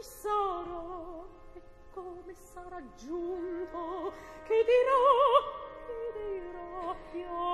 ci sarò e come sarà giunto che dirò che dirò io